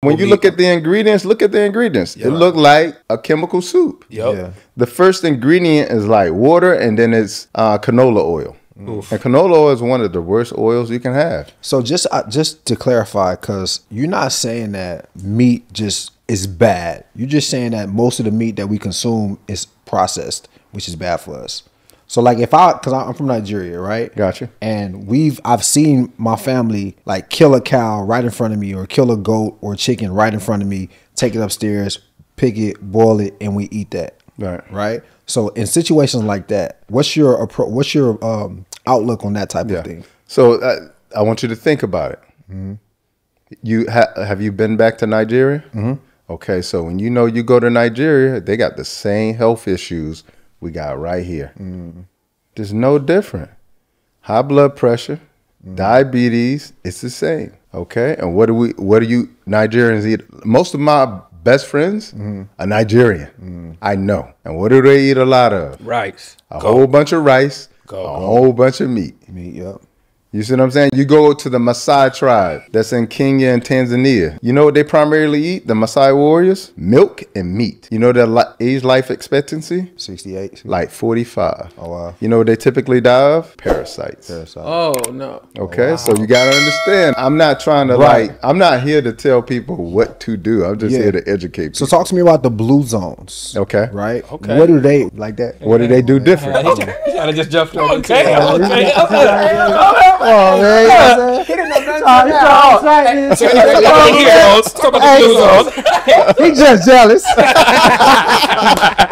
When you look at the ingredients, look at the ingredients. It look like a chemical soup. Yep. Yeah. The first ingredient is like water, and then it's uh, canola oil. And canola oil is one of the worst oils you can have. So just uh, just to clarify, because you're not saying that meat just is bad. You're just saying that most of the meat that we consume is processed, which is bad for us. So like if I, because I'm from Nigeria, right? Gotcha. And we've I've seen my family like kill a cow right in front of me, or kill a goat or chicken right in front of me, take it upstairs, pick it, boil it, and we eat that. Right. Right. So in situations like that, what's your appro- what's your um, outlook on that type Yeah. of thing? So uh, I want you to think about it. You ha- have you been back to Nigeria? Mm-hmm. Okay, so when you know you go to Nigeria, they got the same health issues we got right here. There's no different. High blood pressure, diabetes, it's the same. Okay, and what do we? What do you Nigerians eat? Most of my best friends are Nigerian. I know. And what do they eat a lot of? Rice. A whole bunch of rice, Go. a whole bunch of meat. Meat, yep. You see what I'm saying? You go to the Maasai tribe that's in Kenya and Tanzania. You know what they primarily eat? The Maasai warriors? Milk and meat. You know their li- age life expectancy? 68. Like 45. Oh, wow. You know what they typically die of? Parasites. Parasites. Oh no. Okay, so you gotta understand. I'm not trying to Right. like. I'm not here to tell people what to do. I'm just Yeah. here to educate So talk to me about the blue zones. Okay. Right? Okay. What do they like that? What do they do different? Okay. You gotta just jump straight into it. Okay. Oh, man. You know what I'm saying? Talk about the heroes. Talk about the blue zones. He just jealous.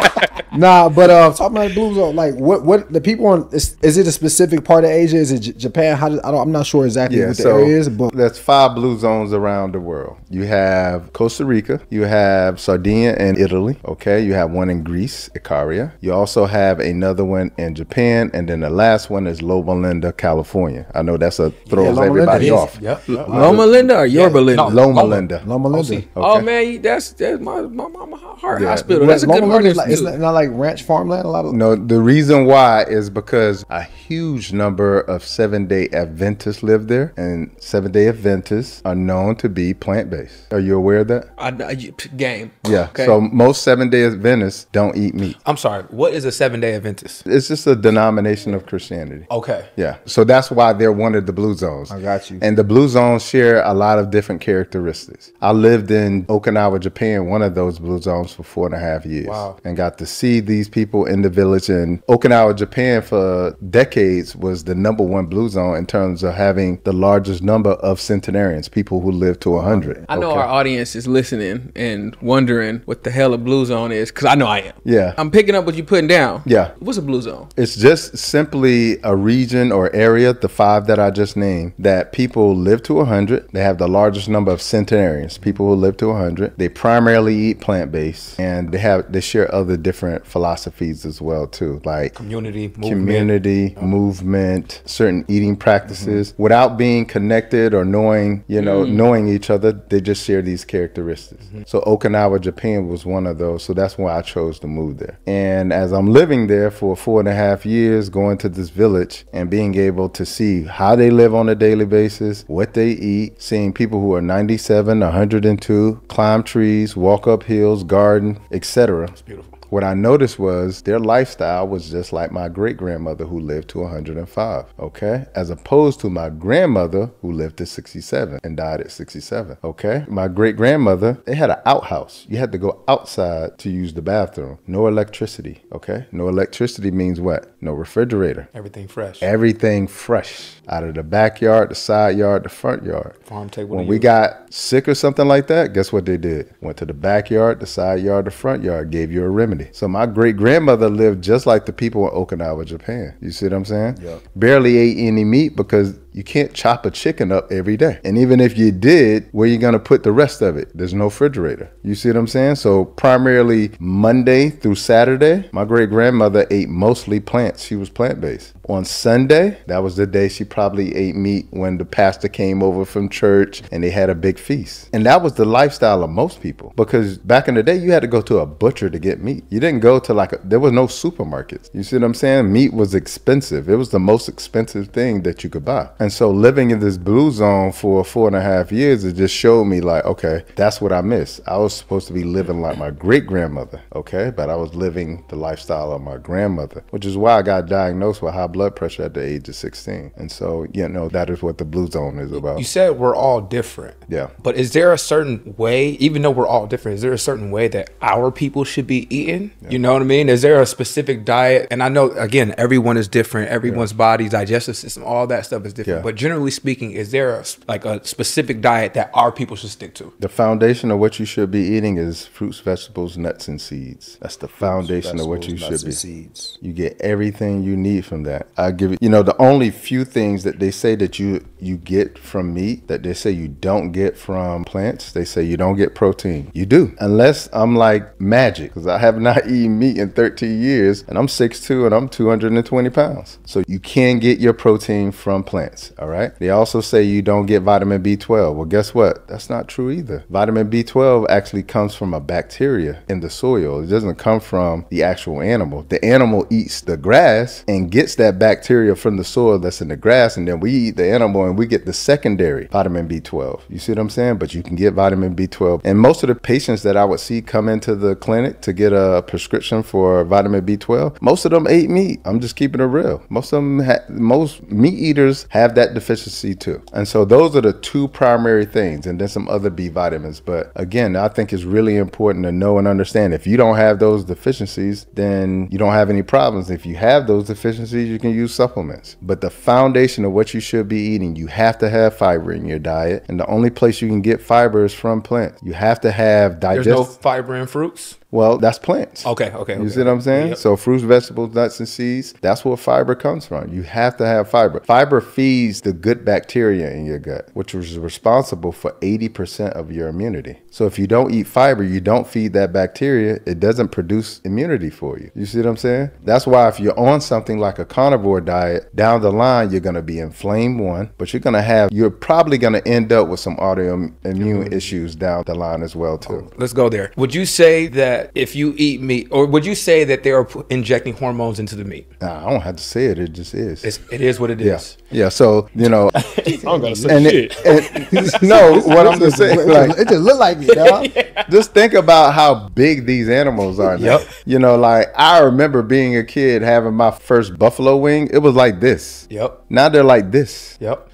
nah, but uh, talking about the blue zone, like what? What the people on? Is, is it a specific part of Asia? Is it J- Japan? How? Do, I don't, I'm not sure exactly Yeah, what the so area is, but there's five blue zones around the world. You have Costa Rica, you have Sardinia and Italy. Okay, you have one in Greece, Icaria. You also have another one in Japan, and then the last one is Loma Linda, California. I know that's a throws Loma everybody is- off. Yep. Loma Linda or Yorba Linda? no. Loma Loma. Linda. Loma Linda. Oh man, that's that's my my, my, my heart Yeah. hospital. That's a good Loma heart Linda like, it's institute. not, not like ranch farmland. A lot of No, the reason why is because a huge number of seven day Adventists live there, and seven day Adventists are known to be plant based. Are you aware of that? I, I, game. Yeah. Okay. So most seven day Adventists don't eat meat. I'm sorry. What is a seven day Adventist? It's just a denomination of Christianity. Okay. Yeah. So that's why they're one of the blue zones. I got you. And the blue zones share a lot of different characteristics. I lived in Okinawa, Japan, one of those blue zones for four and a half years. Wow. And got to see these people in the village. And Okinawa, Japan for decades was the number one blue zone in terms of having the largest number of centenarians, people who live to 100. I know Okay? our audience is listening and wondering what the hell a blue zone is, because I know I am. Yeah. I'm picking up what you're putting down. Yeah. What's a blue zone? It's just simply a region or area, the five that I just named, that people live to 100. They have the largest number of centenarians, people who live to 100. They primarily eat plant based, and they have they share other different philosophies as well too, like Community, movement. community, movement, certain eating mm-hmm. practices. Without being connected or knowing, you know, mm-hmm. knowing each other, they just share these characteristics. Mm-hmm. So Okinawa, Japan was one of those. So that's why I chose to move there. And as I'm living there for four and a half years, going to this village and being able to see how they live on a daily basis, what they eat, seeing people who are 97, 102, climb trees, walk up hills, garden, etc. It's beautiful. What I noticed was their lifestyle was just like my great grandmother who lived to 105, okay? As opposed to my grandmother who lived to 67 and died at 67, okay? My great grandmother, they had an outhouse. You had to go outside to use the bathroom. No electricity, okay? No electricity means what? No refrigerator. Everything fresh. Everything fresh out of the backyard, the side yard, the front yard. Farm table. When we got sick or something like that, guess what they did? Went to the backyard, the side yard, the front yard, gave you a remedy. So my great grandmother lived just like the people in Okinawa, Japan. You see what I'm saying? Yeah. Barely ate any meat because you can't chop a chicken up every day. And even if you did, where you gonna put the rest of it? There's no refrigerator. You see what I'm saying? So primarily Monday through Saturday, my great grandmother ate mostly plants. She was plant based. On Sunday, that was the day she probably ate meat when the pastor came over from church and they had a big feast. And that was the lifestyle of most people because back in the day, you had to go to a butcher to get meat. You didn't go to like a, there was no supermarkets. You see what I'm saying? Meat was expensive. It was the most expensive thing that you could buy. And so living in this blue zone for four and a half years, it just showed me like, okay, that's what I miss. I was supposed to be living like my great grandmother, okay, but I was living the lifestyle of my grandmother, which is why I got diagnosed with high blood pressure at the age of 16. And so, you know, that is what the blue zone is about. You said we're all different. Yeah. But is there a certain way, even though we're all different, is there a certain way that our people should be eating? You know what I mean? Is there a specific diet? And I know, again, everyone is different. Everyone's body, digestive system, all that stuff is different. Yeah. But generally speaking, is there a, like a specific diet that our people should stick to? The foundation of what you should be eating is fruits, vegetables, nuts, and seeds. That's the foundation of what you should be. and seeds. You get everything you need from that. I give it. You know, the only few things that they say that you you get from meat that they say you don't get from plants. They say you don't get protein. You do, unless I'm like magic, because I have not eaten meat in 13 years, and I'm 6'2", and I'm 220 pounds. So you can get your protein from plants. All right. They also say you don't get vitamin B12. Well, guess what? That's not true either. Vitamin B12 actually comes from a bacteria in the soil. It doesn't come from the actual animal. The animal eats the grass and gets that bacteria from the soil that's in the grass, and then we eat the animal and we get the secondary vitamin B12. You see what I'm saying? But you can get vitamin B12. And most of the patients that I would see come into the clinic to get a prescription for vitamin B12, most of them ate meat. I'm just keeping it real. Most of them, most meat eaters have that deficiency too. And so those are the two primary things, and then some other B vitamins. But again, I think it's really important to know and understand if you don't have those deficiencies, then you don't have any problems. If you have those deficiencies, you can use supplements. But the foundation of what you should be eating, you have to have fiber in your diet. And the only place you can get fiber is from plants. You have to have digest. There's no fiber in fruits. Well, that's plants. Okay, okay. You okay. see what I'm saying? Yep. So fruits, vegetables, nuts, and seeds, that's where fiber comes from. You have to have fiber. Fiber feeds the good bacteria in your gut, which is responsible for 80% of your immunity. So if you don't eat fiber, you don't feed that bacteria, it doesn't produce immunity for you. You see what I'm saying? That's why if you're on something like a carnivore diet, down the line, you're going to be inflamed, one, but you're going to have, you're probably going to end up with some autoimmune mm-hmm. issues down the line as well, too. Let's go there. Would you say that if you eat meat, or would you say that they are injecting hormones into the meat? Nah, I don't have to say it, it just is. It's, it is what it Yeah, is. yeah. So you know, I don't gotta say and, shit. it, and no, what I'm just saying, like, it just look like it, dog. just think about how big these animals are. Now. Yep. You know, like I remember being a kid having my first buffalo wing. It was like this. Yep. Now they're like this. Yep.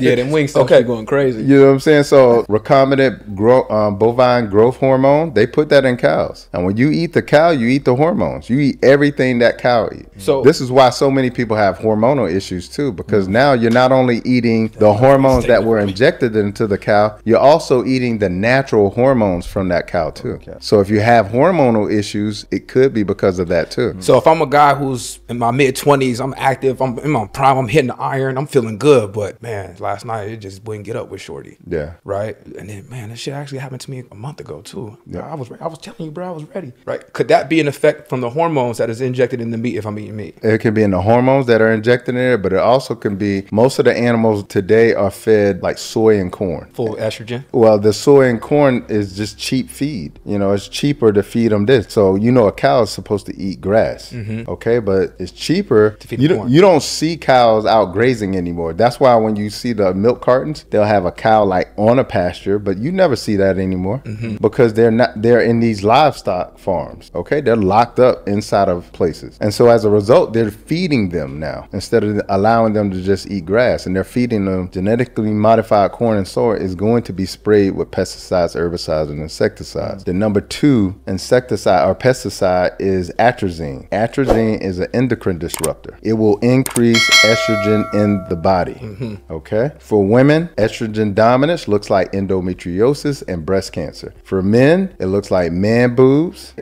Yeah, them wings stuff Okay. going crazy. You know what I'm saying? So recombinant grow, um, bovine growth hormone, they put that in cows. And when you eat the cow, you eat the hormones. You eat everything that cow eats. So- this is why so many people have hormonal issues too, because now you're not only eating the hormones that were injected into the cow, you're also eating the natural hormones from that cow too. So if you have hormonal issues, it could be because of that too. So if I'm a guy who's in my mid twenties, I'm active, I'm in my prime, I'm hitting the iron, I'm feeling good, but man, last night it just wouldn't get up with Shorty. Yeah. Right. And then man, this shit actually happened to me a month ago too. Yeah. I was I was telling you, bro, I was ready. Right. Could that be an effect from the hormones that is injected in the meat if I'm eating meat? It can be in the hormones that are injected in there, but it also can be most of the animals today are fed like soy and corn. Full estrogen. Well, the soy and corn is just cheap feed. You know, it's cheaper to feed them this. So you know, a cow is supposed to eat grass. Mm-hmm. Okay, but it's cheaper. To feed you don't, corn. you don't see cows out grazing anymore. That's why when you see the milk cartons, they'll have a cow like on a pasture, but you never see that anymore mm-hmm. because they're not. They're in these livestock farms. Okay, they're locked up inside of places, and so as a result, they're feeding them now instead of allowing them to just eat grass, and they're feeding them genetically modified corn and soy is going to be sprayed with pesticides, herbicides, and insecticides. The number two insecticide or pesticide is atrazine. Atrazine is an endocrine disruptor. It will increase estrogen in the body. Mm-hmm. Okay. For women, estrogen dominance looks like endometriosis and breast cancer. For men, it looks like man boobs.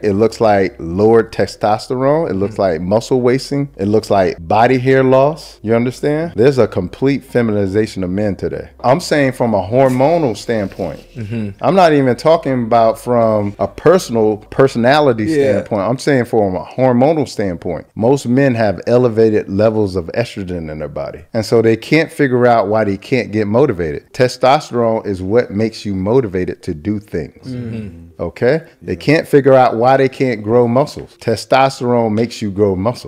It looks like lowered testosterone. It looks like muscle wasting. It looks like body hair loss. You understand? There's a complete feminization of men today. I'm saying from a hormonal standpoint. Mm-hmm. I'm not even talking about from a personal personality Yeah. standpoint. I'm saying from a hormonal standpoint. Most men have elevated levels of estrogen in their body. And so they can't figure out why they can't get motivated. Testosterone is what makes you motivated to do things. Mm-hmm. Okay? They can't figure out why they can't grow muscles. Testosterone makes you grow muscles.